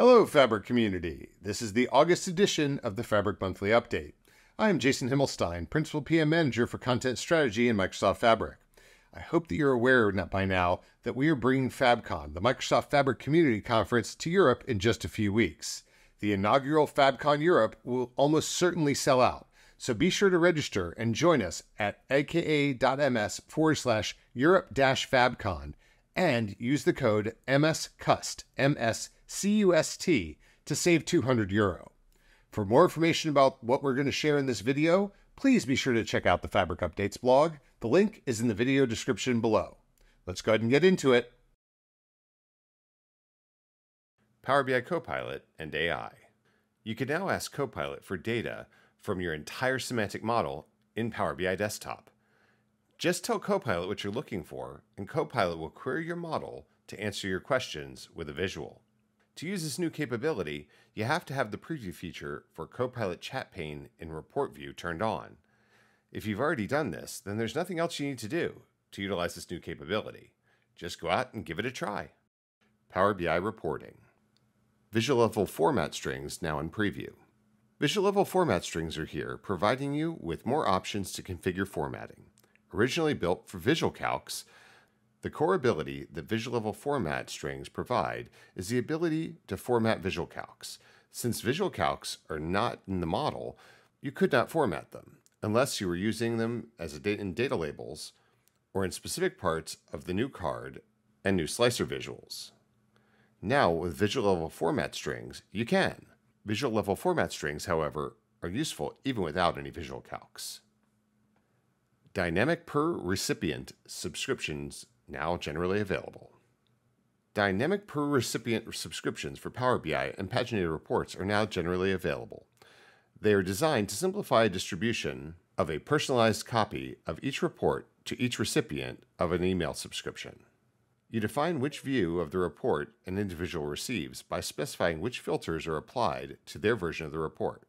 Hello, Fabric community. This is the August edition of the Fabric Monthly Update. I am Jason Himmelstein, Principal PM Manager for Content Strategy in Microsoft Fabric. I hope that you're aware by now that we are bringing FabCon, the Microsoft Fabric Community Conference, to Europe in just a few weeks. The inaugural FabCon Europe will almost certainly sell out, so be sure to register and join us at aka.ms forward slash Europe FabCon and use the code MSCUST, M-S-C-U-S-T, to save 200 euro. For more information about what we're going to share in this video, please be sure to check out the Fabric Updates blog. The link is in the video description below. Let's go ahead and get into it. Power BI Copilot and AI. You can now ask Copilot for data from your entire semantic model in Power BI Desktop. Just tell Copilot what you're looking for, and Copilot will query your model to answer your questions with a visual. To use this new capability, you have to have the preview feature for Copilot chat pane in Report View turned on. If you've already done this, then there's nothing else you need to do to utilize this new capability. Just go out and give it a try. Power BI Reporting. Visual level format strings now in preview. Visual level format strings are here, providing you with more options to configure formatting. Originally built for Visual Calcs, the core ability that visual level format strings provide is the ability to format Visual Calcs. Since Visual Calcs are not in the model, you could not format them unless you were using them as a data in data labels or in specific parts of the new card and new slicer visuals. Now, with visual level format strings, you can. Visual level format strings, however, are useful even without any visual calcs. Dynamic per recipient subscriptions now generally available. Dynamic per recipient subscriptions for Power BI and paginated reports are now generally available. They are designed to simplify distribution of a personalized copy of each report to each recipient of an email subscription. You define which view of the report an individual receives by specifying which filters are applied to their version of the report.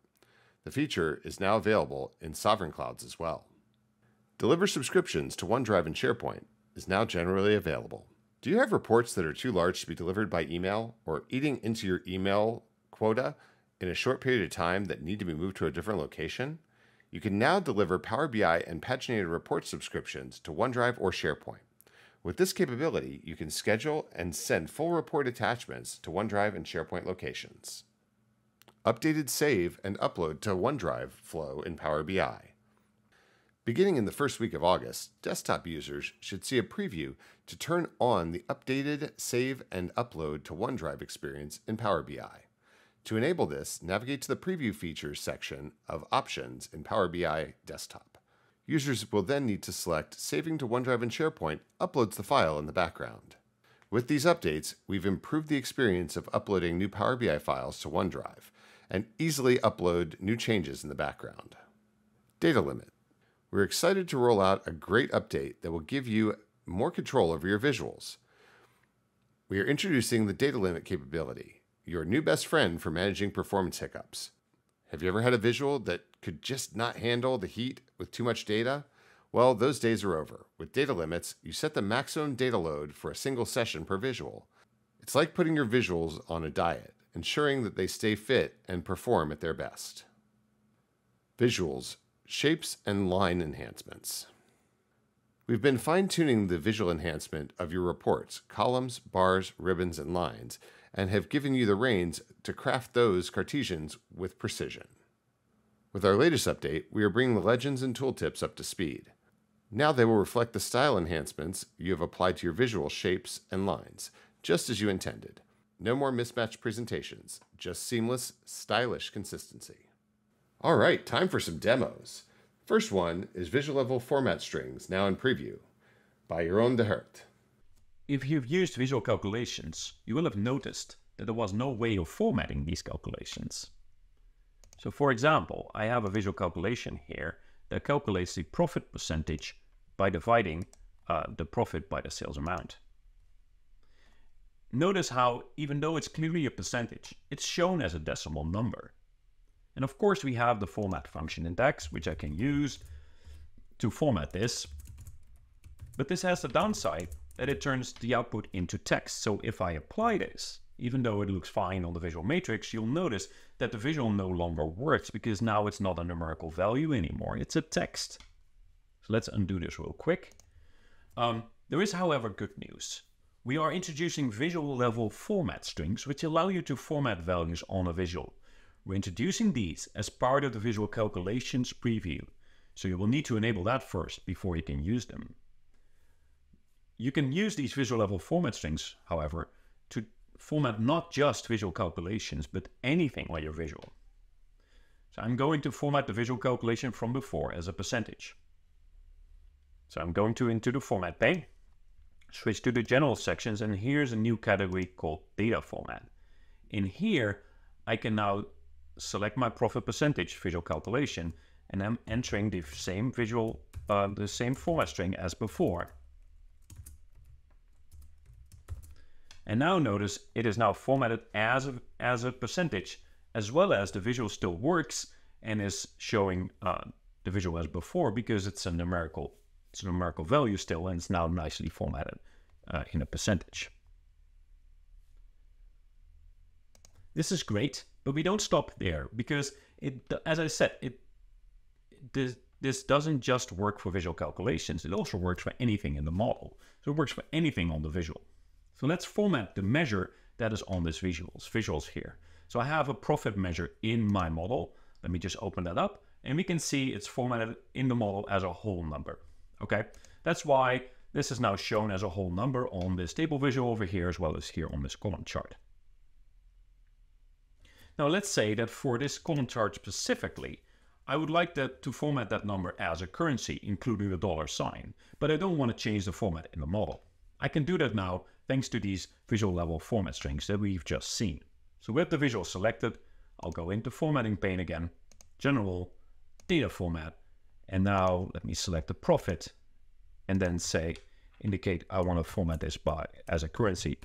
The feature is now available in Sovereign Clouds as well. Deliver subscriptions to OneDrive and SharePoint is now generally available. Do you have reports that are too large to be delivered by email or eating into your email quota in a short period of time that need to be moved to a different location? You can now deliver Power BI and paginated report subscriptions to OneDrive or SharePoint. With this capability, you can schedule and send full report attachments to OneDrive and SharePoint locations. Updated save and upload to OneDrive flow in Power BI. Beginning in the first week of August, desktop users should see a preview to turn on the updated save and upload to OneDrive experience in Power BI. To enable this, navigate to the Preview Features section of Options in Power BI Desktop. Users will then need to select Saving to OneDrive and SharePoint uploads the file in the background. With these updates, we've improved the experience of uploading new Power BI files to OneDrive and easily upload new changes in the background. Data limit. We're excited to roll out a great update that will give you more control over your visuals. We are introducing the data limit capability, your new best friend for managing performance hiccups. Have you ever had a visual that could just not handle the heat with too much data? Well, those days are over. With data limits, you set the maximum data load for a single session per visual. It's like putting your visuals on a diet, ensuring that they stay fit and perform at their best. Visuals Shapes and line enhancements. We've been fine-tuning the visual enhancement of your reports, columns, bars, ribbons, and lines, and have given you the reins to craft those Cartesians with precision. With our latest update, we are bringing the legends and tooltips up to speed. Now they will reflect the style enhancements you have applied to your visual shapes and lines, just as you intended. No more mismatched presentations, just seamless, stylish consistency. All right, time for some demos. First one is Visual Level Format Strings, now in preview, by Jeroen ter Heerdt. If you've used visual calculations, you will have noticed that there was no way of formatting these calculations. So for example, I have a visual calculation here that calculates the profit percentage by dividing uh, the profit by the sales amount. Notice how, even though it's clearly a percentage, it's shown as a decimal number. And of course, we have the format function in DAX, which I can use to format this. But this has the downside that it turns the output into text. So if I apply this even though it looks fine on the visual matrix, you'll notice that the visual no longer works because now it's not a numerical value anymore, it's a text. So let's undo this real quick. Um, there is, however, good news. We are introducing visual level format strings, which allow you to format values on a visual. We're introducing these as part of the visual calculations preview, so you will need to enable that first before you can use them. You can use these visual level format strings, however, to format not just visual calculations, but anything on your visual. So I'm going to format the visual calculation from before as a percentage. So I'm going to into the format pane, switch to the general sections, and here's a new category called data format. In here, I can now select my profit percentage visual calculation, and I'm entering the same visual, uh, the same format string as before. And now notice it is now formatted as a, as a percentage, as well as the visual still works and is showing uh, the visual as before because it's a numerical, it's a numerical value still, and it's now nicely formatted uh, in a percentage. This is great, but we don't stop there because it, as I said, it this, this doesn't just work for visual calculations. It also works for anything in the model. So it works for anything on the visual. So let's format the measure that is on this visuals, visuals here. So I have a profit measure in my model. Let me just open that up and we can see it's formatted in the model as a whole number. Okay, that's why this is now shown as a whole number on this table visual over here as well as here on this column chart. Now let's say that for this column chart specifically, I would like that to format that number as a currency, including the dollar sign, but I don't want to change the format in the model. I can do that now thanks to these visual level format strings that we've just seen. So with the visual selected, I'll go into formatting pane again, general, data format, and now let me select the profit and then say, indicate I want to format this by as a currency.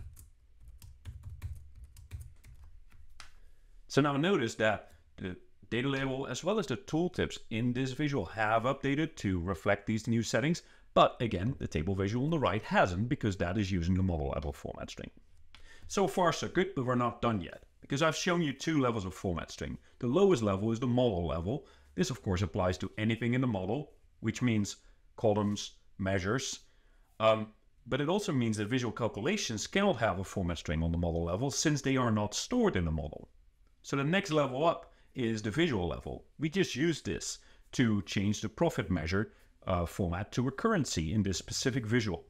So now notice that the data label as well as the tooltips in this visual have updated to reflect these new settings, but again, the table visual on the right hasn't because that is using the model level format string. So far so good, but we're not done yet because I've shown you two levels of format string. The lowest level is the model level. This of course applies to anything in the model, which means columns, measures, um, but it also means that visual calculations cannot have a format string on the model level since they are not stored in the model. So the next level up is the visual level. We just use this to change the profit measure uh, format to a currency in this specific visual.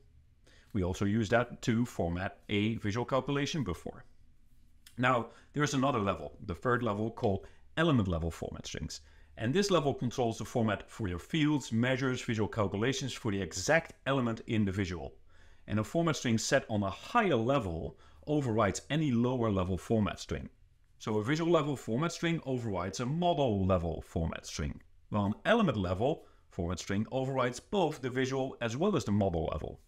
We also use that to format a visual calculation before. Now, there's another level, the third level called element level format strings. And this level controls the format for your fields, measures, visual calculations for the exact element in the visual. And a format string set on a higher level overrides any lower level format string. So a visual level format string overrides a model level format string. While an element level format string overrides both the visual as well as the model level.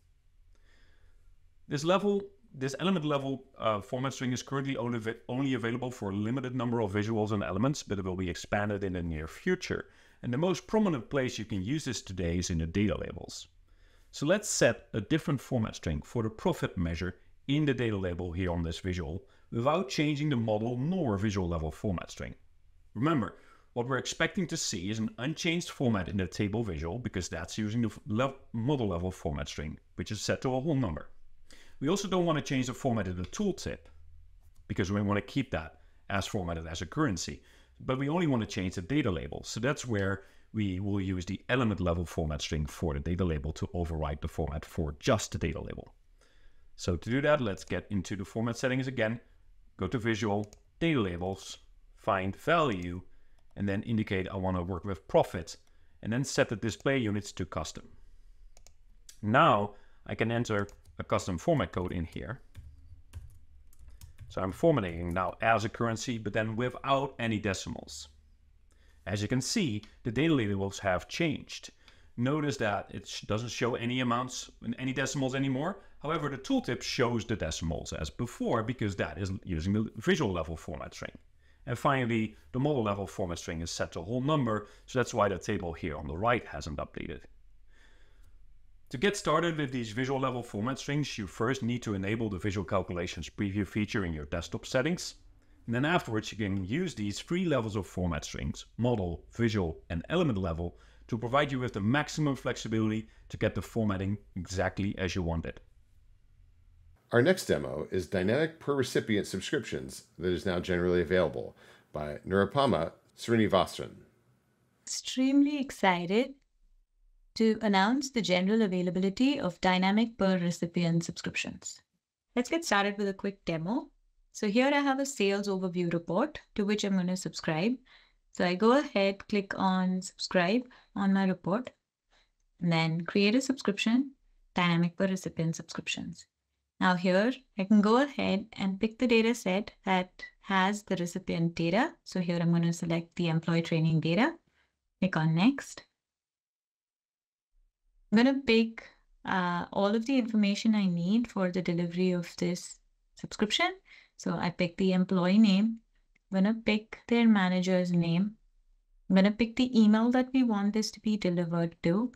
This level, this element level uh, format string is currently only, only available for a limited number of visuals and elements, but it will be expanded in the near future. And the most prominent place you can use this today is in the data labels. So let's set a different format string for the profit measure in the data label here on this visual without changing the model nor visual level format string. Remember, what we're expecting to see is an unchanged format in the table visual because that's using the model level format string, which is set to a whole number. We also don't want to change the format in the tooltip because we want to keep that as formatted as a currency, but we only want to change the data label. So that's where we will use the element level format string for the data label to override the format for just the data label. So to do that, let's get into the format settings again. Go to Visual, Data Labels, find Value, and then indicate I want to work with profit and then set the display units to custom. Now I can enter a custom format code in here. So I'm formatting now as a currency, but then without any decimals. As you can see, the data labels have changed. Notice that it doesn't show any amounts, any decimals anymore. However, the tooltip shows the decimals as before because that is using the visual level format string. And finally, the model level format string is set to whole number, so that's why the table here on the right hasn't updated. To get started with these visual level format strings, you first need to enable the Visual Calculations preview feature in your desktop settings. And then afterwards, you can use these three levels of format strings, model, visual, and element level, to provide you with the maximum flexibility to get the formatting exactly as you want it. Our next demo is Dynamic Per Recipient Subscriptions that is now generally available by Nirupama Srinivasan. Extremely excited to announce the general availability of dynamic per recipient subscriptions. Let's get started with a quick demo. So here I have a sales overview report to which I'm going to subscribe. So I go ahead, click on subscribe on my report, and then create a subscription, dynamic per recipient subscriptions. Now here I can go ahead and pick the data set that has the recipient data. So here I'm going to select the employee training data, click on next. I'm going to pick uh, all of the information I need for the delivery of this subscription. So I pick the employee name. I'm going to pick their manager's name. I'm going to pick the email that we want this to be delivered to.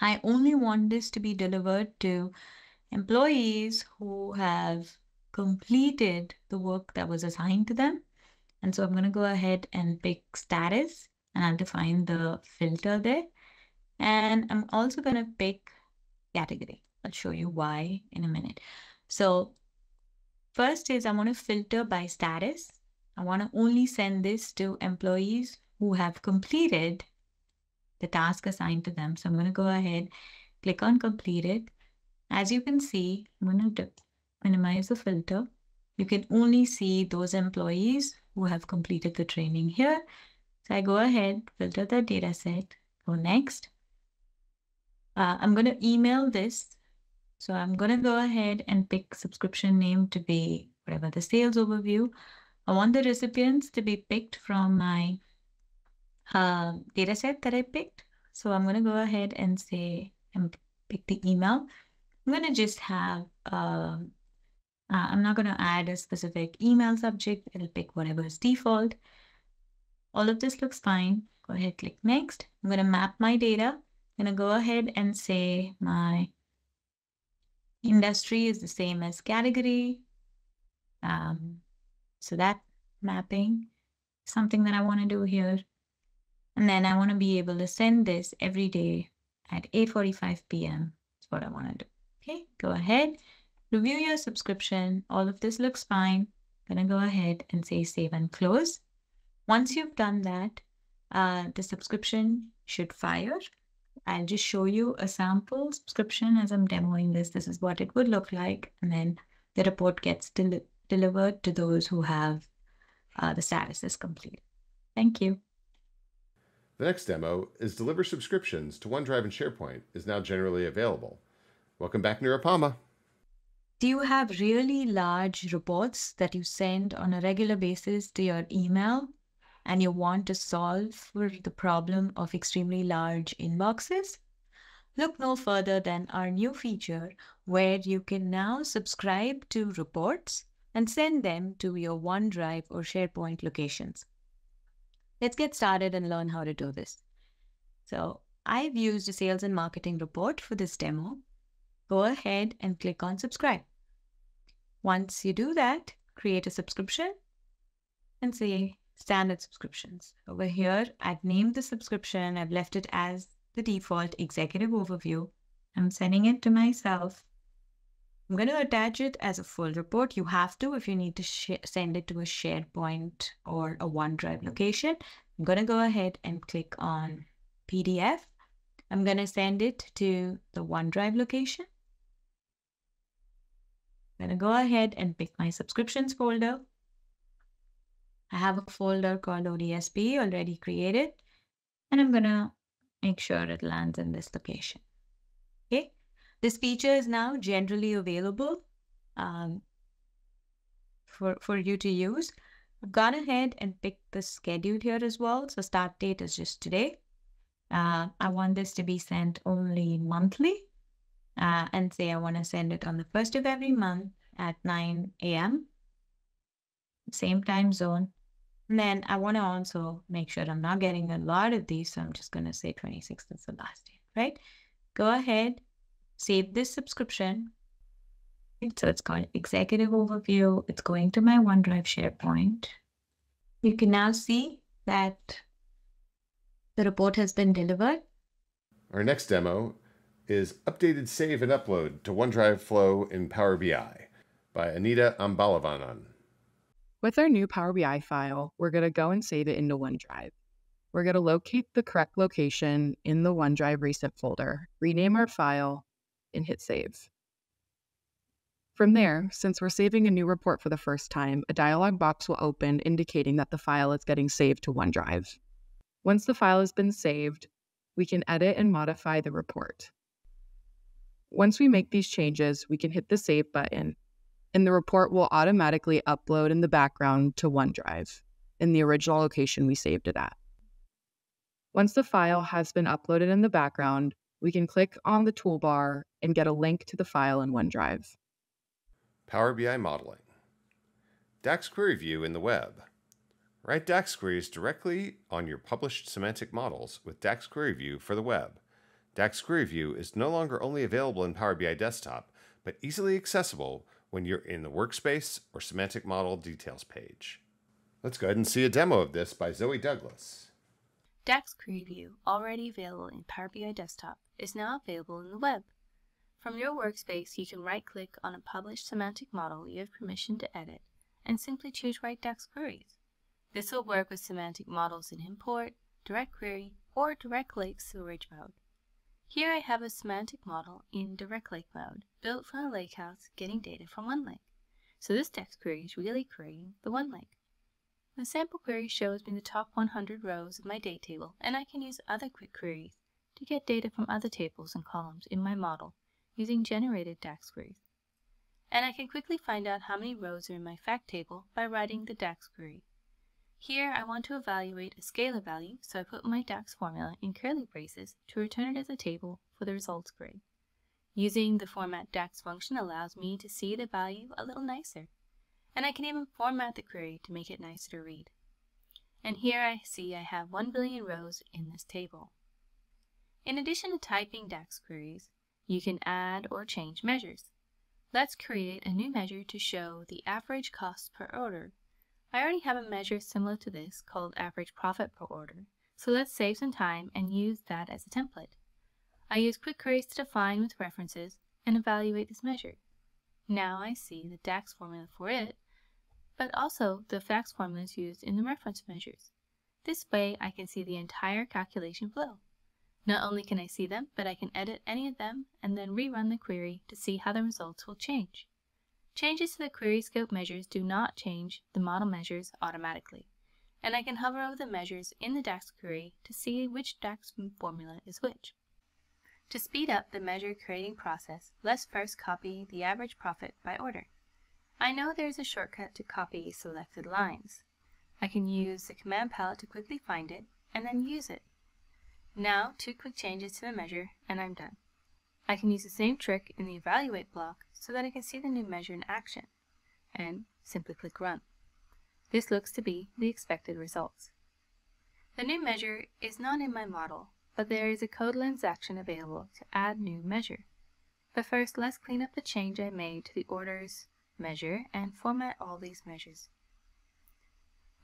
I only want this to be delivered to employees who have completed the work that was assigned to them. And so I'm going to go ahead and pick status and I'll define the filter there. And I'm also going to pick category. I'll show you why in a minute. So first is I want to filter by status. I want to only send this to employees who have completed the task assigned to them. So I'm going to go ahead, click on completed. As you can see, I'm going to minimize the filter. You can only see those employees who have completed the training here. So I go ahead, filter the data set, go next. Uh, I'm going to email this. So I'm going to go ahead and pick subscription name to be whatever the sales overview. I want the recipients to be picked from my uh, data set that I picked. So I'm going to go ahead and say and pick the email. I'm going to just have, uh, uh, I'm not going to add a specific email subject. It'll pick whatever is default. All of this looks fine. Go ahead, click next. I'm going to map my data I'm going to go ahead and say my industry is the same as category. Um, so that mapping, something that I want to do here. And then I want to be able to send this every day at 8.45 p.m. That's what I want to do. Okay, go ahead, review your subscription. All of this looks fine. I'm to go ahead and say save and close. Once you've done that, uh, the subscription should fire I'll just show you a sample subscription as I'm demoing this. This is what it would look like. And then the report gets del delivered to those who have uh, the status is complete. Thank you. The next demo is Deliver Subscriptions to OneDrive and SharePoint is now generally available. Welcome back, Nirupama. Do you have really large reports that you send on a regular basis to your email and you want to solve for the problem of extremely large inboxes, look no further than our new feature where you can now subscribe to reports and send them to your OneDrive or SharePoint locations. Let's get started and learn how to do this. So I've used a sales and marketing report for this demo. Go ahead and click on subscribe. Once you do that, create a subscription and say standard subscriptions. Over here, I've named the subscription. I've left it as the default executive overview. I'm sending it to myself. I'm going to attach it as a full report. You have to if you need to send it to a SharePoint or a OneDrive mm-hmm. location. I'm going to go ahead and click on PDF. I'm going to send it to the OneDrive location. I'm going to go ahead and pick my subscriptions folder. I have a folder called ODSP already created, and I'm going to make sure it lands in this location. Okay, this feature is now generally available um, for, for you to use. I've gone ahead and picked the schedule here as well. So start date is just today. Uh, I want this to be sent only monthly uh, and say I want to send it on the first of every month at 9 a.m. Same time zone. And then I want to also make sure I'm not getting a lot of these. So I'm just going to say 26th is the last day, right? go ahead, save this subscription. So it's called Executive Overview. It's going to my OneDrive SharePoint. You can now see that the report has been delivered. Our next demo is Updated Save and Upload to OneDrive Flow in Power BI by Anita Ambalavanan. With our new Power BI file, we're going to go and save it into OneDrive. We're going to locate the correct location in the OneDrive recent folder, rename our file, and hit save. From there, since we're saving a new report for the first time, a dialog box will open indicating that the file is getting saved to OneDrive. Once the file has been saved, we can edit and modify the report. Once we make these changes, we can hit the Save button, and the report will automatically upload in the background to OneDrive in the original location we saved it at. Once the file has been uploaded in the background, we can click on the toolbar and get a link to the file in OneDrive. Power BI Modeling DAX Query View in the web. Write DAX queries directly on your published semantic models with DAX Query View for the web. DAX Query View is no longer only available in Power BI Desktop, but easily accessible when you're in the Workspace or Semantic Model Details page. Let's go ahead and see a demo of this by Zoe Douglas. DAX Query View, already available in Power BI Desktop, is now available in the web. From your workspace, you can right-click on a published semantic model you have permission to edit and simply choose Write DAX Queries. This will work with semantic models in import, direct query, or direct lake storage mode. Here I have a semantic model in direct lake mode, built from a lakehouse getting data from one lake. So this DAX query is really querying the OneLake. The sample query shows me the top 100 rows of my date table, and I can use other quick queries to get data from other tables and columns in my model using generated DAX queries. And I can quickly find out how many rows are in my fact table by writing the DAX query. Here I want to evaluate a scalar value, so I put my DAX formula in curly braces to return it as a table for the results grid. Using the format DAX function allows me to see the value a little nicer and I can even format the query to make it nicer to read. And here I see I have 1 billion rows in this table. In addition to typing DAX queries, you can add or change measures. Let's create a new measure to show the average cost per order. I already have a measure similar to this called average profit per order, so let's save some time and use that as a template. I use quick queries to define with references and evaluate this measure. Now I see the DAX formula for it, but also the DAX formulas used in the reference measures. This way I can see the entire calculation flow. Not only can I see them, but I can edit any of them and then rerun the query to see how the results will change. Changes to the query scope measures do not change the model measures automatically, and I can hover over the measures in the DAX query to see which DAX formula is which. To speed up the measure creating process, let's first copy the average profit by order. I know there's a shortcut to copy selected lines. I can use the command palette to quickly find it and then use it. Now, two quick changes to the measure and I'm done. I can use the same trick in the evaluate block so that I can see the new measure in action and simply click run. This looks to be the expected results. The new measure is not in my model, but there is a CodeLens action available to add new measure. But first, let's clean up the change I made to the orders measure and format all these measures.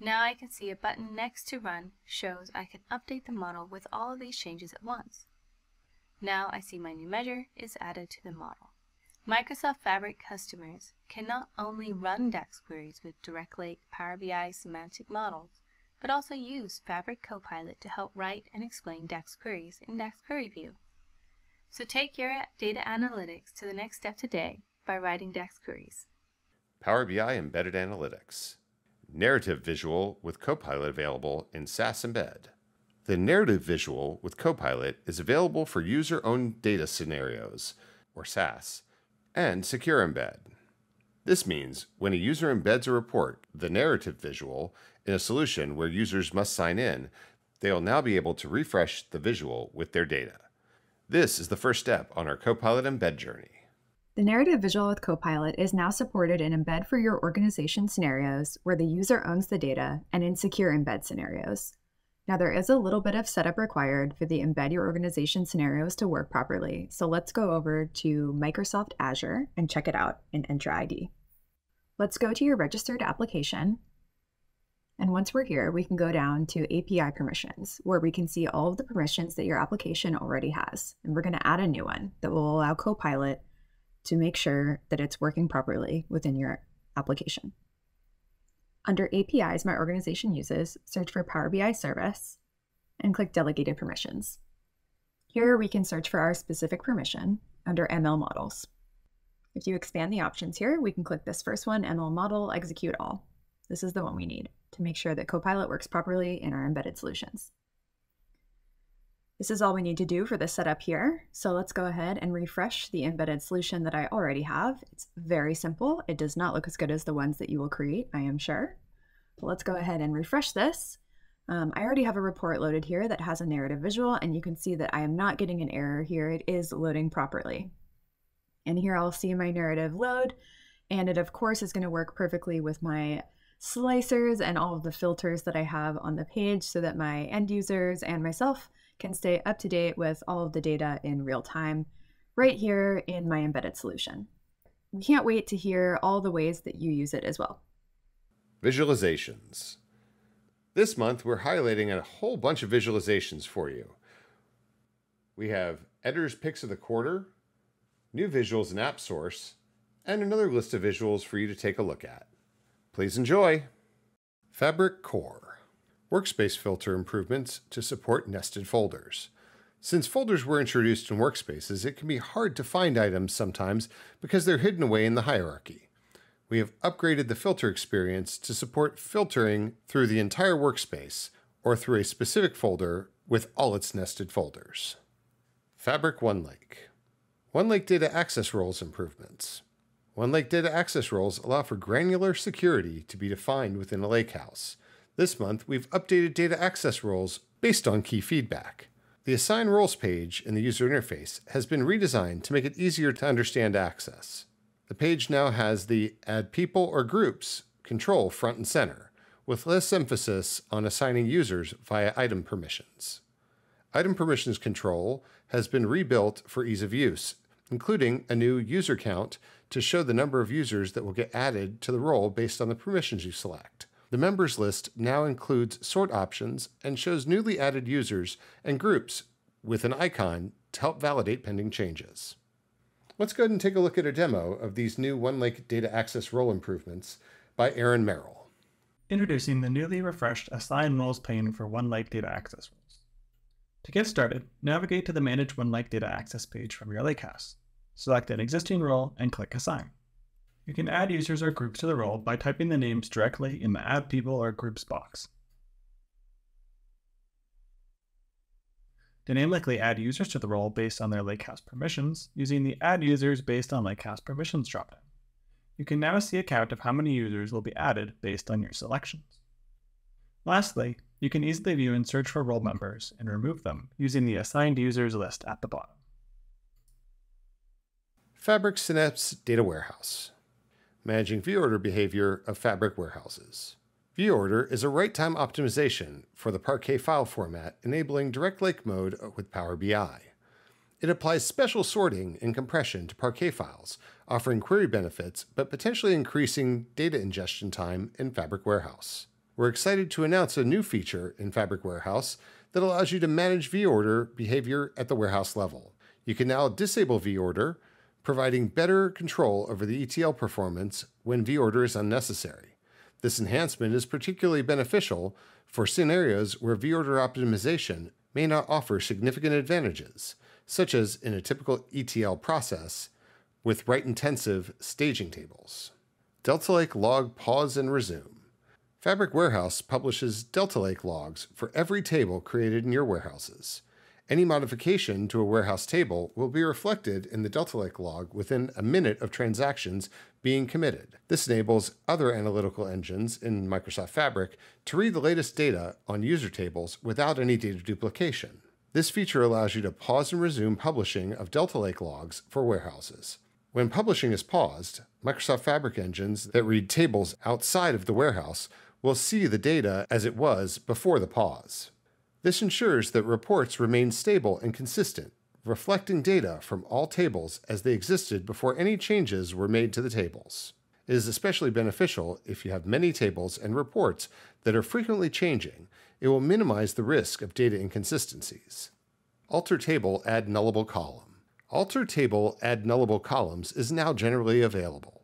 Now I can see a button next to Run shows I can update the model with all of these changes at once. Now I see my new measure is added to the model. Microsoft Fabric customers can not only run DAX queries with Direct Lake Power BI semantic models, but also use Fabric Copilot to help write and explain DAX queries in DAX Query View. So take your data analytics to the next step today by writing DAX queries. Power BI Embedded Analytics Narrative Visual with Copilot available in SaaS Embed. The narrative visual with Copilot is available for user-owned data scenarios, or SaaS, and Secure Embed. This means when a user embeds a report, the narrative visual, in a solution where users must sign in, they will now be able to refresh the visual with their data. This is the first step on our Copilot embed journey. The narrative visual with Copilot is now supported in Embed for your organization scenarios where the user owns the data and in secure embed scenarios. Now, there is a little bit of setup required for the embed your organization scenarios to work properly. So let's go over to Microsoft Azure and check it out in Entra ID. Let's go to your registered application. And once we're here, we can go down to API permissions, where we can see all of the permissions that your application already has. And we're going to add a new one that will allow Copilot to make sure that it's working properly within your application. Under APIs my organization uses, search for Power BI Service and click Delegated Permissions. Here we can search for our specific permission under ML Models. If you expand the options here, we can click this first one, ML Model, Execute All. This is the one we need to make sure that Copilot works properly in our embedded solutions. This is all we need to do for this setup here. So let's go ahead and refresh the embedded solution that I already have. It's very simple. It does not look as good as the ones that you will create, I am sure. But let's go ahead and refresh this. Um, I already have a report loaded here that has a narrative visual, and you can see that I am not getting an error here. It is loading properly. And here I'll see my narrative load, and it of course is going to work perfectly with my slicers and all of the filters that I have on the page so that my end users and myself can stay up to date with all of the data in real time right here in my embedded solution. We can't wait to hear all the ways that you use it as well. Visualizations. This month, we're highlighting a whole bunch of visualizations for you. We have editor's picks of the quarter, new visuals in AppSource, and another list of visuals for you to take a look at. Please enjoy. Fabric Core workspace filter improvements to support nested folders. Since folders were introduced in workspaces, it can be hard to find items sometimes because they're hidden away in the hierarchy. We have upgraded the filter experience to support filtering through the entire workspace or through a specific folder with all its nested folders. Fabric OneLake. OneLake Data Access Roles improvements. OneLake Data Access Roles allow for granular security to be defined within a lakehouse. This month, we've updated data access roles based on key feedback. The Assign Roles page in the user interface has been redesigned to make it easier to understand access. The page now has the Add People or Groups control front and center, with less emphasis on assigning users via item permissions. Item permissions control has been rebuilt for ease of use, including a new user count to show the number of users that will get added to the role based on the permissions you select. The members list now includes sort options and shows newly added users and groups with an icon to help validate pending changes. Let's go ahead and take a look at a demo of these new OneLake data access role improvements by Aaron Merrill. Introducing the newly refreshed Assign Roles pane for OneLake data access roles. To get started, navigate to the Manage OneLake data access page from your Lakehouse. Select an existing role and click Assign. You can add users or groups to the role by typing the names directly in the Add People or Groups box. Dynamically add users to the role based on their Lakehouse permissions using the Add Users based on Lakehouse permissions dropdown. You can now see a count of how many users will be added based on your selections. Lastly, you can easily view and search for role members and remove them using the Assigned Users list at the bottom. Fabric Synapse Data Warehouse managing V-Order behavior of Fabric warehouses. V-Order is a write-time optimization for the Parquet file format, enabling Direct Lake mode with Power BI. It applies special sorting and compression to Parquet files, offering query benefits but potentially increasing data ingestion time in Fabric Warehouse. We're excited to announce a new feature in Fabric Warehouse that allows you to manage vOrder behavior at the warehouse level. You can now disable vOrder providing better control over the ETL performance when vOrder is unnecessary. This enhancement is particularly beneficial for scenarios where vOrder optimization may not offer significant advantages, such as in a typical ETL process with write-intensive staging tables. Delta Lake log pause and resume. Fabric Warehouse publishes Delta Lake logs for every table created in your warehouses. Any modification to a warehouse table will be reflected in the Delta Lake log within a minute of transactions being committed. This enables other analytical engines in Microsoft Fabric to read the latest data on user tables without any data duplication. This feature allows you to pause and resume publishing of Delta Lake logs for warehouses. When publishing is paused, Microsoft Fabric engines that read tables outside of the warehouse will see the data as it was before the pause. This ensures that reports remain stable and consistent, reflecting data from all tables as they existed before any changes were made to the tables. It is especially beneficial if you have many tables and reports that are frequently changing. It will minimize the risk of data inconsistencies. Alter table add nullable column. Alter table add nullable columns is now generally available.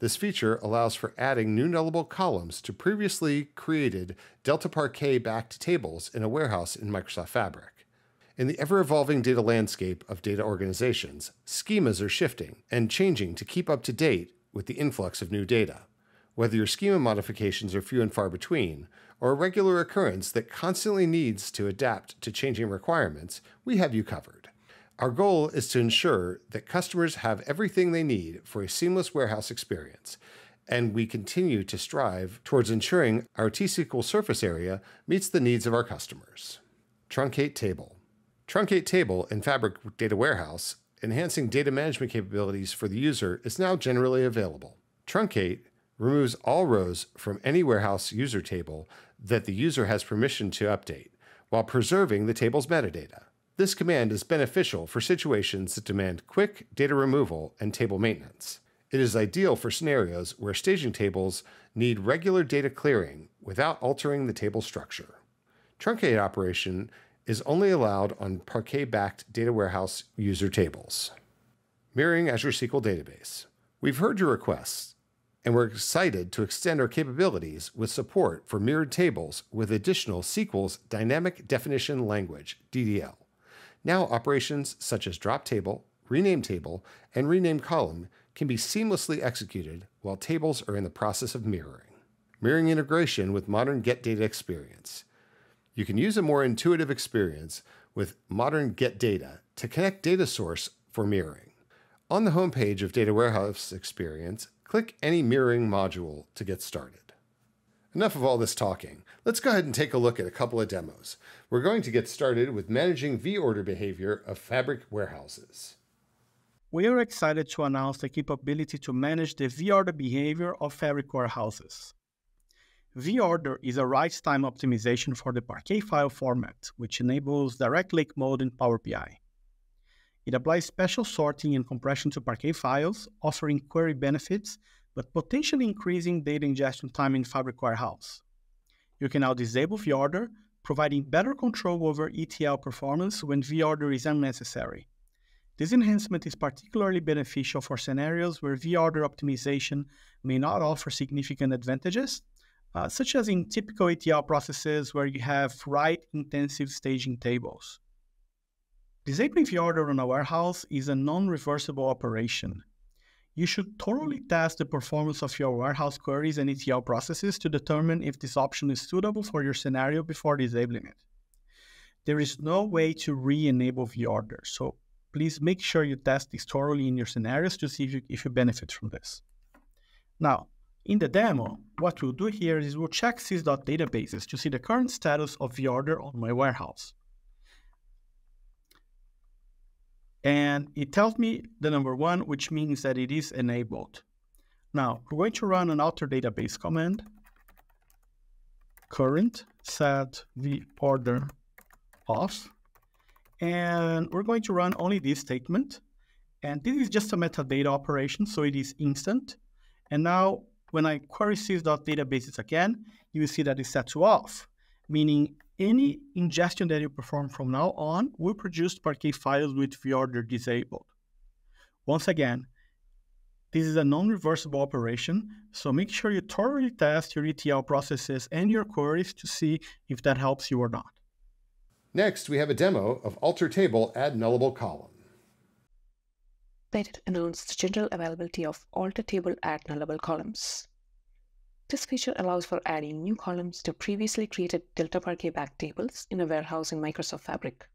This feature allows for adding new nullable columns to previously created Delta Parquet backed tables in a warehouse in Microsoft Fabric. In the ever evolving data landscape of data organizations, schemas are shifting and changing to keep up to date with the influx of new data. Whether your schema modifications are few and far between, or a regular occurrence that constantly needs to adapt to changing requirements, we have you covered. Our goal is to ensure that customers have everything they need for a seamless warehouse experience, and we continue to strive towards ensuring our T-SQL surface area meets the needs of our customers. Truncate Table Truncate Table in Fabric Data Warehouse enhancing data management capabilities for the user is now generally available. Truncate removes all rows from any warehouse user table that the user has permission to update, while preserving the table's metadata. This command is beneficial for situations that demand quick data removal and table maintenance. It is ideal for scenarios where staging tables need regular data clearing without altering the table structure. Truncate operation is only allowed on Parquet backed data warehouse user tables. Mirroring Azure SQL Database. We've heard your requests, and we're excited to extend our capabilities with support for mirrored tables with additional SQL's Dynamic Definition Language, DDL. Now, operations such as drop table, rename table, and rename column can be seamlessly executed while tables are in the process of mirroring. Mirroring integration with modern Get Data experience. You can use a more intuitive experience with modern Get Data to connect data source for mirroring. On the homepage of Data Warehouse Experience, click any mirroring module to get started. Enough of all this talking. Let's go ahead and take a look at a couple of demos. We're going to get started with managing V-order behavior of Fabric warehouses. We are excited to announce the capability to manage the V-order behavior of Fabric warehouses. VOrder is a write time optimization for the Parquet file format, which enables direct lake mode in Power BI. It applies special sorting and compression to Parquet files, offering query benefits, but potentially increasing data ingestion time in Fabric Warehouse. You can now disable VOrder, providing better control over ETL performance when VOrder is unnecessary. This enhancement is particularly beneficial for scenarios where VOrder optimization may not offer significant advantages, uh, such as in typical ETL processes where you have write-intensive staging tables. Disabling vOrder order on a warehouse is a non-reversible operation. You should thoroughly test the performance of your warehouse queries and ETL processes to determine if this option is suitable for your scenario before disabling it. There is no way to re-enable V-Order, so please make sure you test this thoroughly in your scenarios to see if you, if you benefit from this. Now, in the demo, what we'll do here is we'll check sys.databases to see the current status of V-Order on my warehouse. And it tells me the number one, which means that it is enabled. Now, we're going to run an alter database command, current set the order off, and we're going to run only this statement. And this is just a metadata operation, so it is instant. And now when I query sys.databases again, you will see that it's set to off, meaning any ingestion that you perform from now on will produce Parquet files with VOrder disabled. Once again, this is a non-reversible operation, so make sure you thoroughly test your ETL processes and your queries to see if that helps you or not. Next, we have a demo of alter table add nullable column. Reddit announced the general availability of alter table add nullable columns. This feature allows for adding new columns to previously created Delta Parquet back tables in a warehouse in Microsoft Fabric.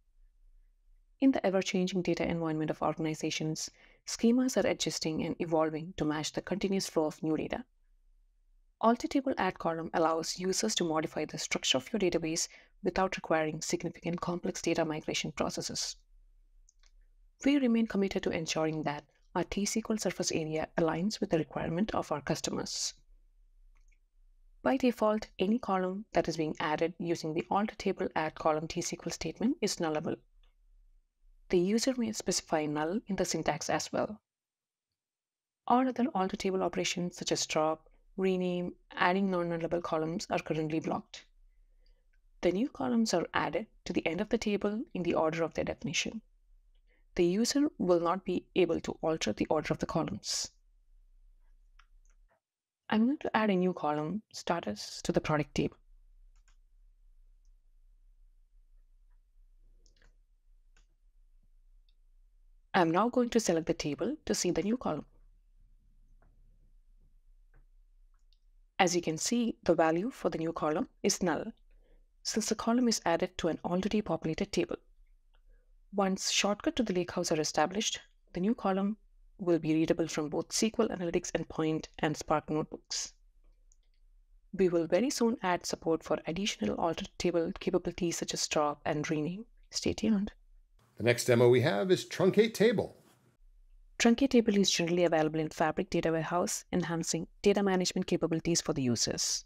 In the ever-changing data environment of organizations, schemas are adjusting and evolving to match the continuous flow of new data. Alter table add column allows users to modify the structure of your database without requiring significant complex data migration processes. We remain committed to ensuring that our T-SQL surface area aligns with the requirement of our customers. By default, any column that is being added using the alter table add column tsql statement is nullable. The user may specify null in the syntax as well. All other alter table operations such as drop, rename, adding non-nullable columns are currently blocked. The new columns are added to the end of the table in the order of their definition. The user will not be able to alter the order of the columns. I'm going to add a new column, status, to the product table. I'm now going to select the table to see the new column. As you can see, the value for the new column is null, since the column is added to an already populated table. Once shortcut to the lakehouse are established, the new column will be readable from both SQL Analytics Endpoint and Spark notebooks. We will very soon add support for additional alter table capabilities such as drop and rename. Stay tuned. The next demo we have is Truncate Table. Truncate Table is generally available in Fabric Data Warehouse, enhancing data management capabilities for the users.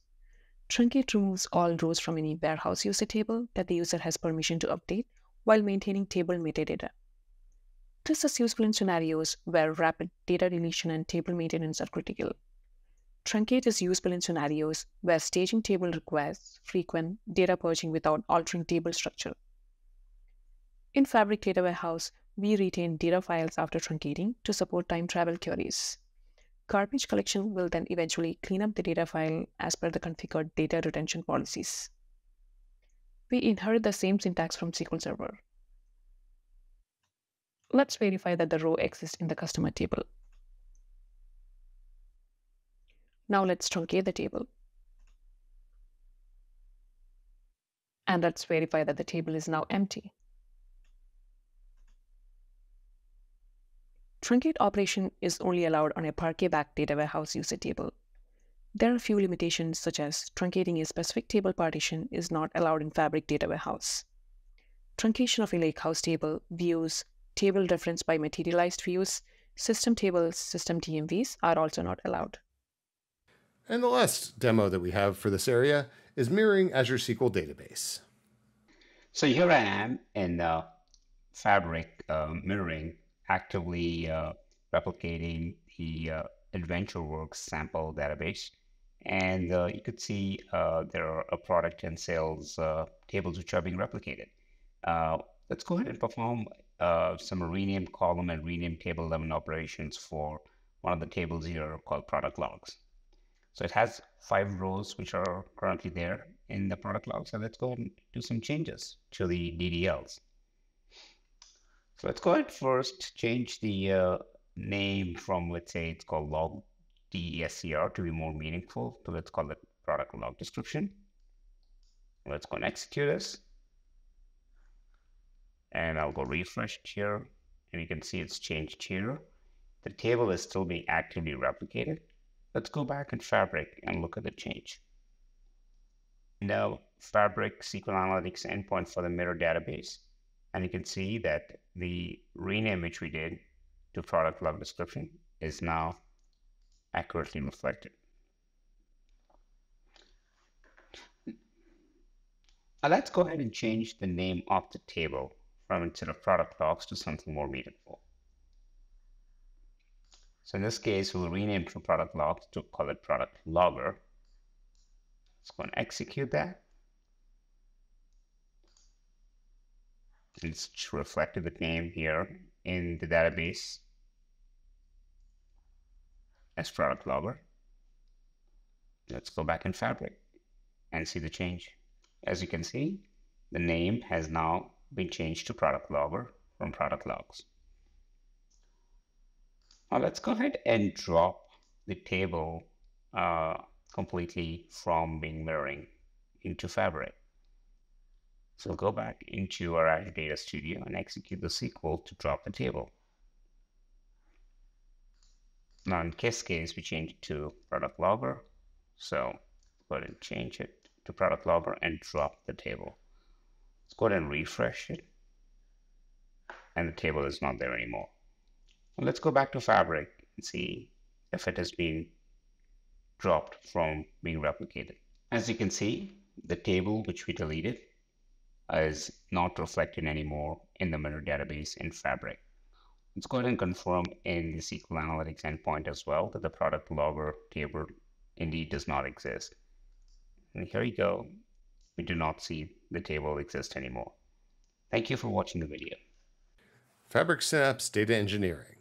Truncate removes all rows from any warehouse user table that the user has permission to update while maintaining table metadata. This is useful in scenarios where rapid data deletion and table maintenance are critical. Truncate is useful in scenarios where staging table requires frequent data purging without altering table structure. In Fabric Data Warehouse, we retain data files after truncating to support time travel queries. Garbage collection will then eventually clean up the data file as per the configured data retention policies. We inherit the same syntax from SQL Server. Let's verify that the row exists in the customer table. Now let's truncate the table. And let's verify that the table is now empty. Truncate operation is only allowed on a Parquet backed data warehouse user table. There are a few limitations such as truncating a specific table partition is not allowed in Fabric Data Warehouse. Truncation of a lakehouse table, views, table reference by materialized views, system tables, system DMVs are also not allowed. And the last demo that we have for this area is mirroring Azure SQL Database. So here I am in uh, Fabric uh, mirroring, actively uh, replicating the uh, AdventureWorks sample database. And uh, you could see uh, there are a product and sales tables which are being replicated. let's go ahead and perform uh, some rename column and rename table element operations for one of the tables here called product logs. So it has five rows which are currently there in the product log. So let's go and do some changes to the DDLs. So let's go ahead first change the uh, name from, let's say it's called log DESCR to be more meaningful. So let's call it product log description. Let's go and execute this and I'll go refresh here and you can see it's changed here. The table is still being actively replicated. Let's go back in Fabric and look at the change. Now Fabric SQL Analytics endpoint for the mirror database. And you can see that the rename which we did to product log description is now accurately reflected. Now let's go ahead and change the name of the table from instead of product logs to something more meaningful. So in this case, we'll rename from product logs to call it product logger. Let's go and execute that. It's reflected the name here in the database as product logger. Let's go back in Fabric and see the change. As you can see, the name has now been changed to product logger from product logs. Now let's go ahead and drop the table uh, completely from being mirroring into Fabric. So we'll go back into our Azure Data Studio and execute the SQL to drop the table. Now in this case, we change it to product logger. So go ahead and change it to product logger and drop the table. Let's go ahead and refresh it. And the table is not there anymore. Let's go back to Fabric and see if it has been dropped from being replicated. As you can see, the table which we deleted is not reflected anymore in the mirror database in Fabric. Let's go ahead and confirm in the SQL Analytics endpoint as well that the product logger table indeed does not exist. And here you go. We do not see the table exist anymore. Thank you for watching the video. Fabric Synapse Data Engineering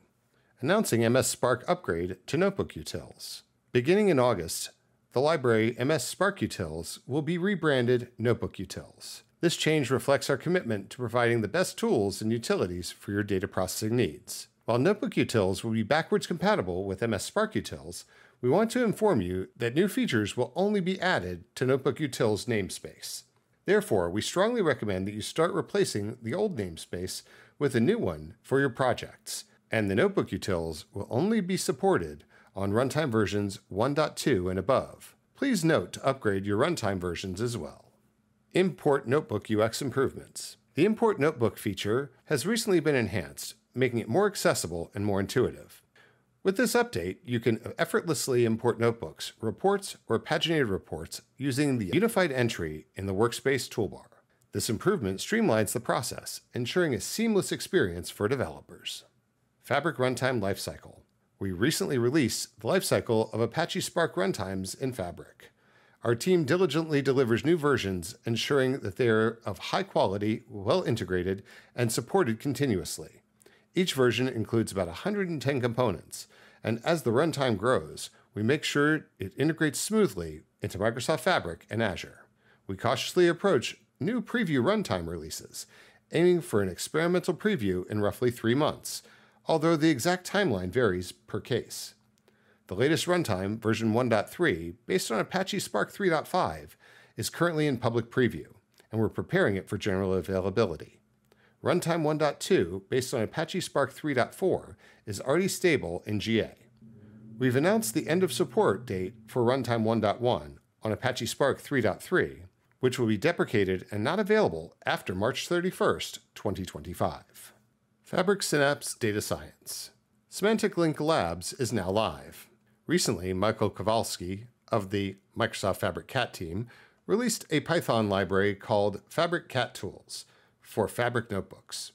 announcing MS Spark upgrade to Notebook Utils. Beginning in August, the library MS Spark Utils will be rebranded Notebook Utils. This change reflects our commitment to providing the best tools and utilities for your data processing needs. While Notebook Utils will be backwards compatible with MS Spark Utils, we want to inform you that new features will only be added to Notebook Utils namespace. Therefore, we strongly recommend that you start replacing the old namespace with a new one for your projects, and the Notebook Utils will only be supported on runtime versions 1.2 and above. Please note to upgrade your runtime versions as well. Import Notebook UX improvements. The Import Notebook feature has recently been enhanced, making it more accessible and more intuitive. With this update, you can effortlessly import notebooks, reports, or paginated reports using the unified entry in the Workspace toolbar. This improvement streamlines the process, ensuring a seamless experience for developers. Fabric Runtime Lifecycle. We recently released the lifecycle of Apache Spark runtimes in Fabric. Our team diligently delivers new versions, ensuring that they are of high quality, well integrated, and supported continuously. Each version includes about 110 components, and as the runtime grows, we make sure it integrates smoothly into Microsoft Fabric and Azure. We cautiously approach new preview runtime releases, aiming for an experimental preview in roughly three months, although the exact timeline varies per case. The latest runtime, version 1.3, based on Apache Spark 3.5, is currently in public preview, and we're preparing it for general availability. Runtime 1.2, based on Apache Spark 3.4, is already stable in GA. We've announced the end of support date for Runtime 1.1 on Apache Spark 3.3, which will be deprecated and not available after March 31st, 2025. Fabric Synapse Data Science. Semantic Link Labs is now live. Recently, Michael Kovalsky of the Microsoft Fabric CAT team released a Python library called Fabric CAT Tools for Fabric notebooks.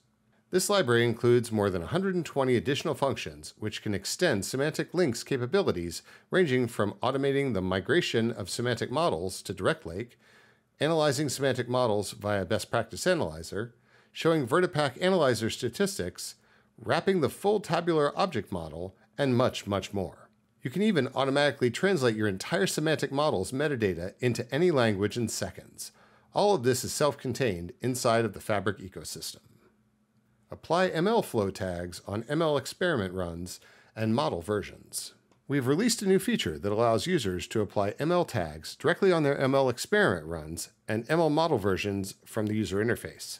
This library includes more than 120 additional functions which can extend Semantic Link's capabilities, ranging from automating the migration of semantic models to Direct Lake, analyzing semantic models via Best Practice Analyzer, showing VertiPaq Analyzer statistics, wrapping the full tabular object model, and much, much more. You can even automatically translate your entire semantic model's metadata into any language in seconds. All of this is self-contained inside of the Fabric ecosystem. Apply MLflow tags on ML experiment runs and model versions. We've released a new feature that allows users to apply ML tags directly on their ML experiment runs and ML model versions from the user interface.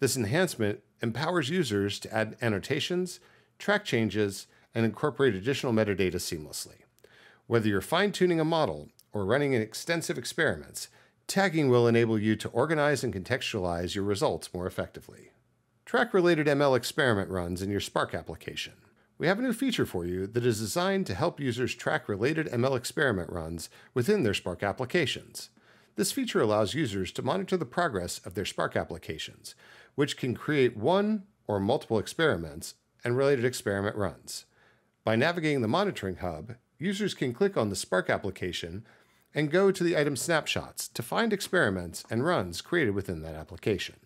This enhancement empowers users to add annotations, track changes, and incorporate additional metadata seamlessly. Whether you're fine tuning a model or running extensive experiments, tagging will enable you to organize and contextualize your results more effectively. Track related ML experiment runs in your Spark application. We have a new feature for you that is designed to help users track related ML experiment runs within their Spark applications. This feature allows users to monitor the progress of their Spark applications, which can create one or multiple experiments and related experiment runs. By navigating the Monitoring Hub, users can click on the Spark application and go to the item snapshots to find experiments and runs created within that application.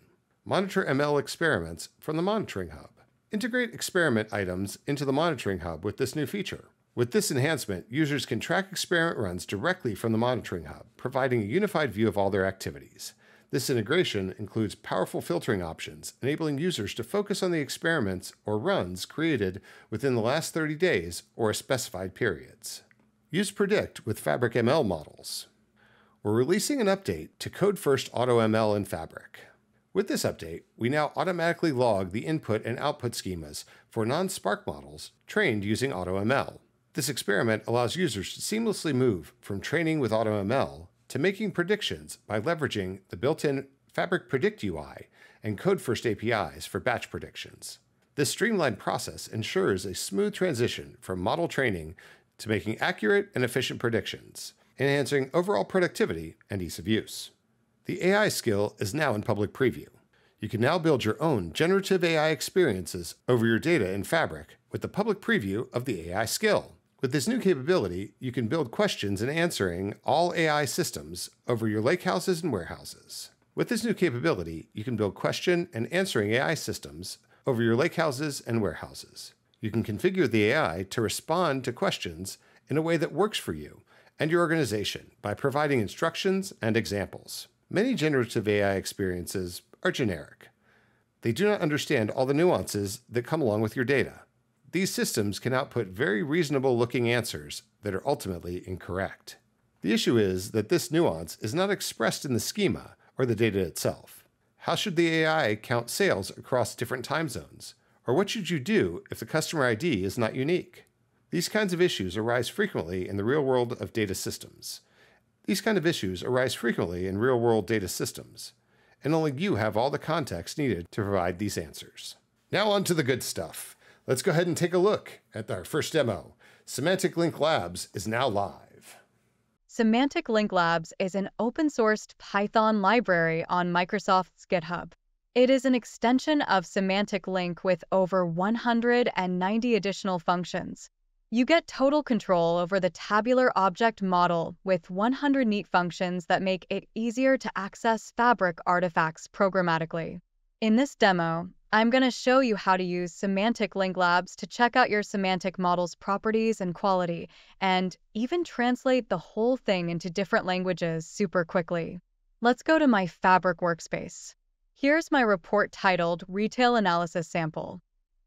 Monitor ML experiments from the Monitoring Hub. Integrate experiment items into the Monitoring Hub with this new feature. With this enhancement, users can track experiment runs directly from the Monitoring Hub, providing a unified view of all their activities. This integration includes powerful filtering options, enabling users to focus on the experiments or runs created within the last 30 days or specified periods. Use Predict with Fabric ML models. We're releasing an update to Code First AutoML in Fabric. With this update, we now automatically log the input and output schemas for non-Spark models trained using AutoML. This experiment allows users to seamlessly move from training with AutoML to making predictions by leveraging the built-in Fabric Predict UI and CodeFirst APIs for batch predictions. This streamlined process ensures a smooth transition from model training to making accurate and efficient predictions. enhancing overall productivity and ease of use. The AI skill is now in public preview. You can now build your own generative AI experiences over your data in Fabric with the public preview of the AI skill. With this new capability, you can build questions and answering all AI systems over your lakehouses and warehouses. With this new capability, you can build question and answering AI systems over your lakehouses and warehouses. You can configure the AI to respond to questions in a way that works for you and your organization by providing instructions and examples. Many generative AI experiences are generic. They do not understand all the nuances that come along with your data. These systems can output very reasonable looking answers that are ultimately incorrect. The issue is that this nuance is not expressed in the schema or the data itself. How should the AI count sales across different time zones? Or what should you do if the customer ID is not unique? These kinds of issues arise frequently in the real world of data systems. These kind of issues arise frequently in real world data systems, and only you have all the context needed to provide these answers. Now on to the good stuff. Let's go ahead and take a look at our first demo. Semantic Link Labs is now live. Semantic Link Labs is an open sourced Python library on Microsoft's GitHub. It is an extension of Semantic Link with over 190 additional functions. You get total control over the tabular object model with 100 neat functions that make it easier to access Fabric artifacts programmatically. In this demo, I'm going to show you how to use Semantic Link Labs to check out your semantic model's properties and quality, and even translate the whole thing into different languages super quickly. Let's go to my Fabric workspace. Here's my report titled Retail Analysis Sample.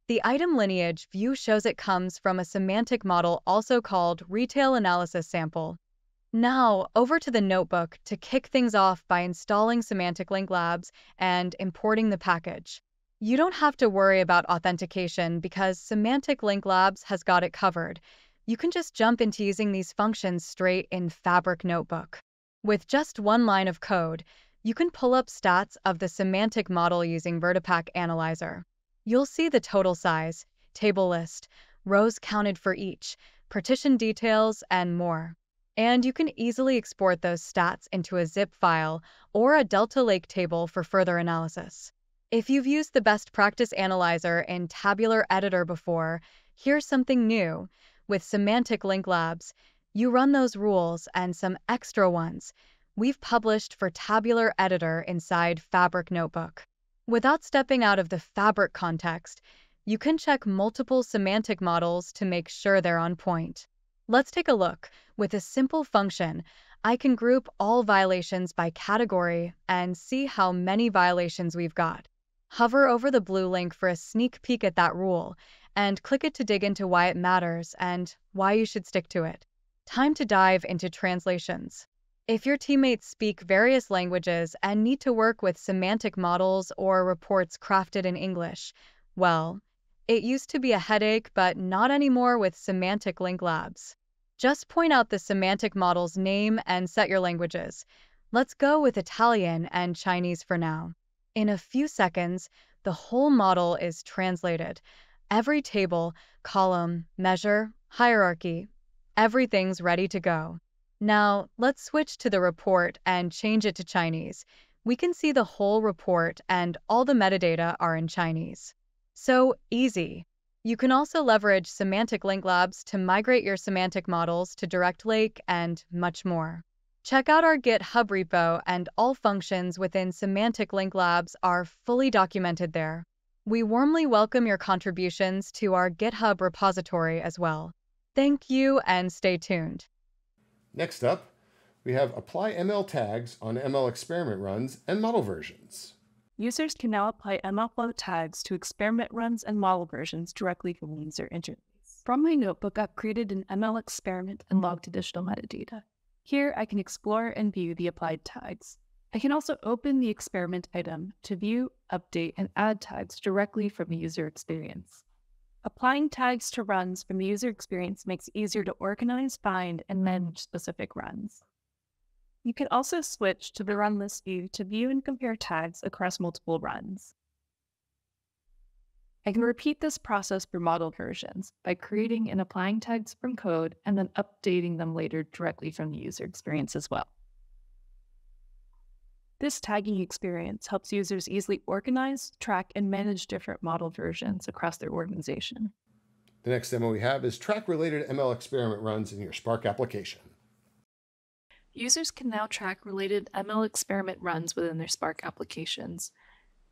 The item lineage view shows it comes from a semantic model also called Retail Analysis Sample. Now, over to the notebook to kick things off by installing Semantic Link Labs and importing the package. You don't have to worry about authentication because Semantic Link Labs has got it covered. You can just jump into using these functions straight in Fabric Notebook. With just one line of code, you can pull up stats of the semantic model using VertiPaq Analyzer. You'll see the total size, table list, rows counted for each, partition details, and more. And you can easily export those stats into a zip file or a Delta Lake table for further analysis. If you've used the best practice analyzer in Tabular Editor before, here's something new. With Semantic Link Labs, you run those rules and some extra ones we've published for Tabular Editor inside Fabric Notebook. Without stepping out of the Fabric context, you can check multiple semantic models to make sure they're on point. Let's take a look. With a simple function, I can group all violations by category and see how many violations we've got. Hover over the blue link for a sneak peek at that rule, and click it to dig into why it matters and why you should stick to it. Time to dive into translations. If your teammates speak various languages and need to work with semantic models or reports crafted in English, well, it used to be a headache, but not anymore with Semantic Link Labs. Just point out the semantic model's name and set your languages. Let's go with Italian and Chinese for now. In a few seconds, the whole model is translated. Every table, column, measure, hierarchy, everything's ready to go. Now, let's switch to the report and change it to Chinese. We can see the whole report and all the metadata are in Chinese. So easy. You can also leverage Semantic Link Labs to migrate your semantic models to Direct Lake and much more. Check out our GitHub repo, and all functions within Semantic Link Labs are fully documented there. We warmly welcome your contributions to our GitHub repository as well. Thank you and stay tuned. Next up, we have apply ML tags on ML experiment runs and model versions. Users can now apply MLflow tags to experiment runs and model versions directly from the user interface. From my notebook, I've created an ML experiment and logged additional metadata. Here, I can explore and view the applied tags. I can also open the experiment item to view, update, and add tags directly from the user experience. Applying tags to runs from the user experience makes it easier to organize, find, and manage specific runs. You can also switch to the run list view to view and compare tags across multiple runs. I can repeat this process for model versions by creating and applying tags from code and then updating them later directly from the user experience as well. This tagging experience helps users easily organize, track, and manage different model versions across their organization. The next demo we have is track related ML experiment runs in your Spark application. Users can now track related ML experiment runs within their Spark applications.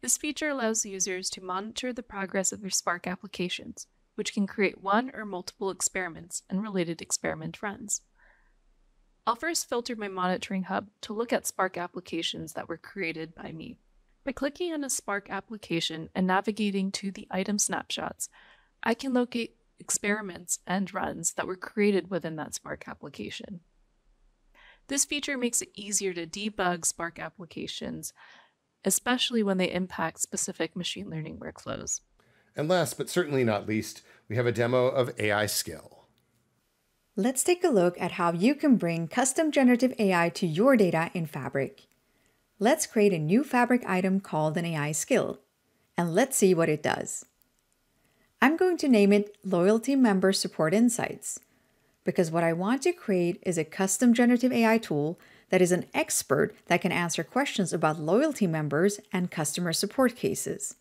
This feature allows users to monitor the progress of their Spark applications, which can create one or multiple experiments and related experiment runs. I'll first filter my monitoring hub to look at Spark applications that were created by me. By clicking on a Spark application and navigating to the item snapshots, I can locate experiments and runs that were created within that Spark application. This feature makes it easier to debug Spark applications especially when they impact specific machine learning workflows. And last but certainly not least, we have a demo of AI Skill. Let's take a look at how you can bring custom generative AI to your data in Fabric. Let's create a new Fabric item called an AI skill, and let's see what it does. I'm going to name it Loyalty Member Support Insights, because what I want to create is a custom generative AI tool that is an expert that can answer questions about loyalty members and customer support cases.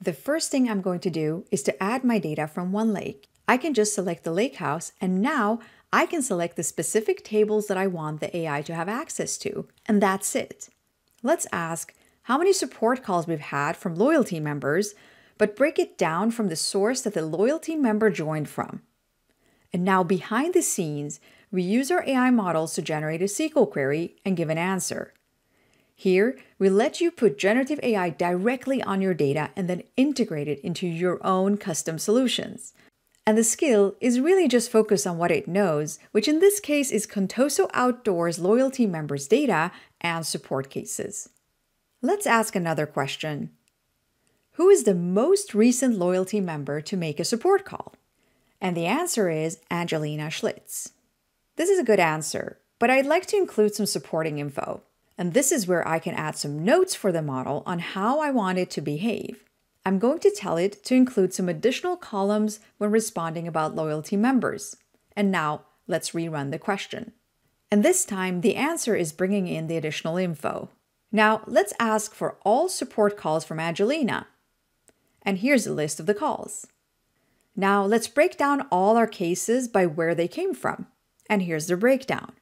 The first thing I'm going to do is to add my data from OneLake. I can just select the lakehouse and now I can select the specific tables that I want the AI to have access to, and that's it. Let's ask how many support calls we've had from loyalty members, but break it down from the source that the loyalty member joined from. And now behind the scenes, we use our AI models to generate a SQL query and give an answer. Here, we let you put generative AI directly on your data and then integrate it into your own custom solutions. And the skill is really just focused on what it knows, which in this case is Contoso Outdoors loyalty members' data and support cases. Let's ask another question. Who is the most recent loyalty member to make a support call? And the answer is Angelina Schlitz. This is a good answer, but I'd like to include some supporting info. And this is where I can add some notes for the model on how I want it to behave. I'm going to tell it to include some additional columns when responding about loyalty members. And now let's rerun the question. And this time the answer is bringing in the additional info. Now let's ask for all support calls from Angelina. And here's a list of the calls. Now let's break down all our cases by where they came from. And here's the breakdown.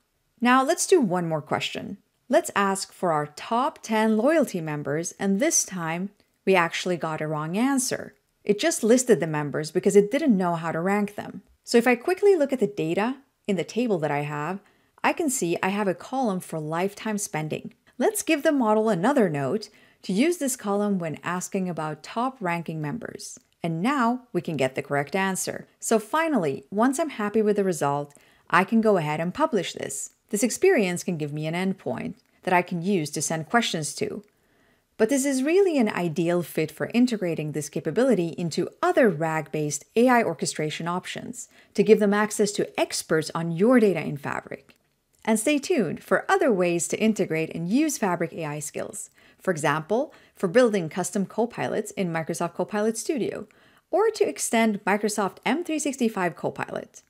Now let's do one more question. Let's ask for our top 10 loyalty members, and this time we actually got a wrong answer. It just listed the members because it didn't know how to rank them. So if I quickly look at the data in the table that I have, I can see I have a column for lifetime spending. Let's give the model another note to use this column when asking about top ranking members. And now we can get the correct answer. So finally, once I'm happy with the result, I can go ahead and publish this. This experience can give me an endpoint that I can use to send questions to. But this is really an ideal fit for integrating this capability into other RAG based AI orchestration options to give them access to experts on your data in Fabric. And stay tuned for other ways to integrate and use Fabric AI skills. For example, for building custom copilots in Microsoft Copilot Studio, or to extend Microsoft M365 Copilot.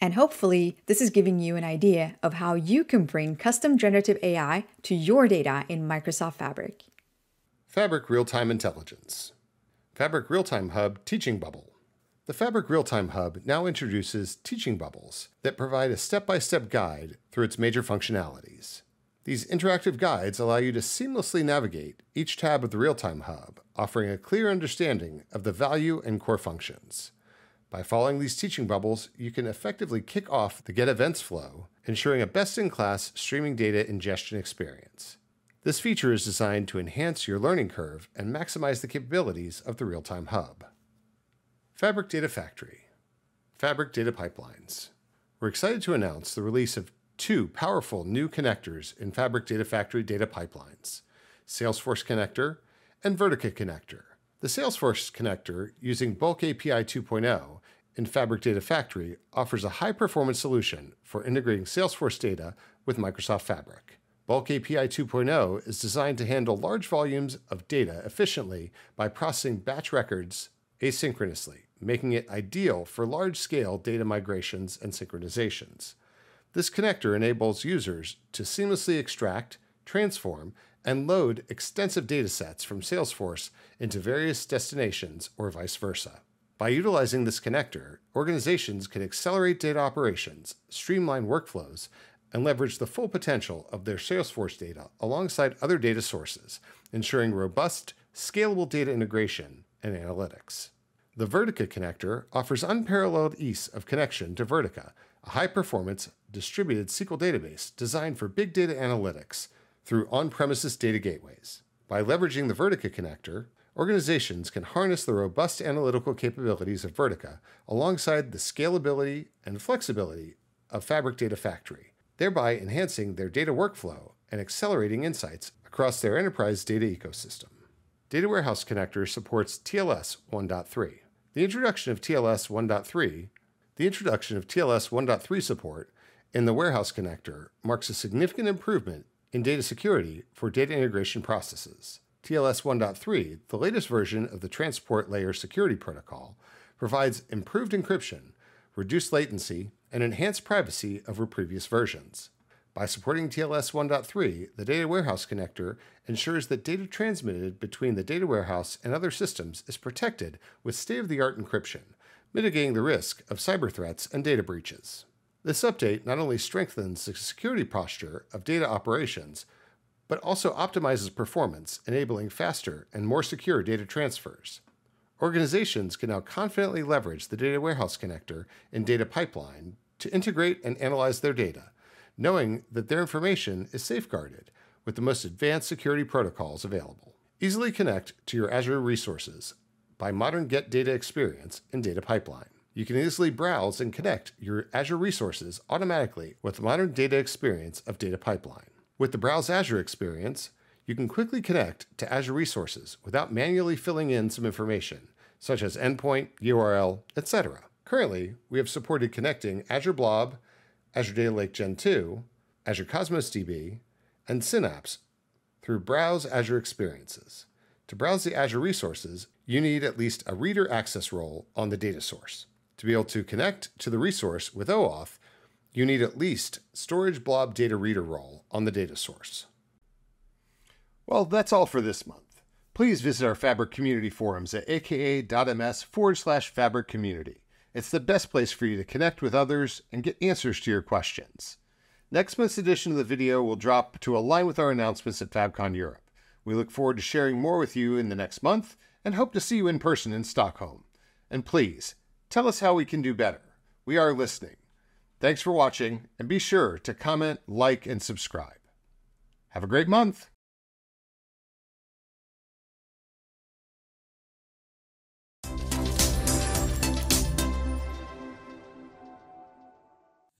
And hopefully, this is giving you an idea of how you can bring custom generative AI to your data in Microsoft Fabric. Fabric Real-Time Intelligence. Fabric Real-Time Hub Teaching Bubble. The Fabric Real-Time Hub now introduces teaching bubbles that provide a step-by-step guide through its major functionalities. These interactive guides allow you to seamlessly navigate each tab of the Real-Time Hub, offering a clear understanding of the value and core functions. By following these teaching bubbles, you can effectively kick off the Get Events flow, ensuring a best-in-class streaming data ingestion experience. This feature is designed to enhance your learning curve and maximize the capabilities of the real-time hub. Fabric Data Factory Fabric Data Pipelines We're excited to announce the release of two powerful new connectors in Fabric Data Factory data pipelines, Salesforce Connector and Vertica Connector. The Salesforce connector using Bulk API 2.0 in Fabric Data Factory offers a high performance solution for integrating Salesforce data with Microsoft Fabric. Bulk API 2.0 is designed to handle large volumes of data efficiently by processing batch records asynchronously, making it ideal for large scale data migrations and synchronizations. This connector enables users to seamlessly extract, transform, and load extensive datasets from Salesforce into various destinations or vice versa. By utilizing this connector, organizations can accelerate data operations, streamline workflows, and leverage the full potential of their Salesforce data alongside other data sources, ensuring robust, scalable data integration and analytics. The Vertica connector offers unparalleled ease of connection to Vertica, a high performance, distributed SQL database designed for big data analytics through on premises data gateways. By leveraging the Vertica connector, organizations can harness the robust analytical capabilities of Vertica alongside the scalability and flexibility of Fabric Data Factory thereby enhancing their data workflow and accelerating insights across their enterprise data ecosystem. Data Warehouse Connector supports TLS 1.3. The introduction of TLS 1.3, the introduction of TLS 1.3 support in the Warehouse Connector marks a significant improvement in data security for data integration processes. TLS 1.3, the latest version of the Transport Layer Security Protocol, provides improved encryption, reduced latency, and enhanced privacy over previous versions. By supporting TLS 1.3, the Data Warehouse Connector ensures that data transmitted between the data warehouse and other systems is protected with state of the art encryption, mitigating the risk of cyber threats and data breaches. This update not only strengthens the security posture of data operations, but also optimizes performance, enabling faster and more secure data transfers. Organizations can now confidently leverage the Data Warehouse Connector and Data Pipeline to integrate and analyze their data, knowing that their information is safeguarded with the most advanced security protocols available. Easily connect to your Azure resources by modern Get Data Experience and Data Pipeline. You can easily browse and connect your Azure resources automatically with modern data experience of Data Pipeline. With the Browse Azure experience, you can quickly connect to Azure resources without manually filling in some information, such as endpoint, URL, etc. Currently, we have supported connecting Azure Blob, Azure Data Lake Gen 2, Azure Cosmos DB, and Synapse through Browse Azure Experiences. To browse the Azure resources, you need at least a reader access role on the data source. To be able to connect to the resource with OAuth, you need at least Storage Blob Data Reader role on the data source. Well, that's all for this month. Please visit our Fabric community forums at aka.ms forward slash fabric community. It's the best place for you to connect with others and get answers to your questions. Next month's edition of the video will drop to align with our announcements at FabCon Europe. We look forward to sharing more with you in the next month and hope to see you in person in Stockholm. And please, tell us how we can do better. We are listening. Thanks for watching, and be sure to comment, like, and subscribe. Have a great month!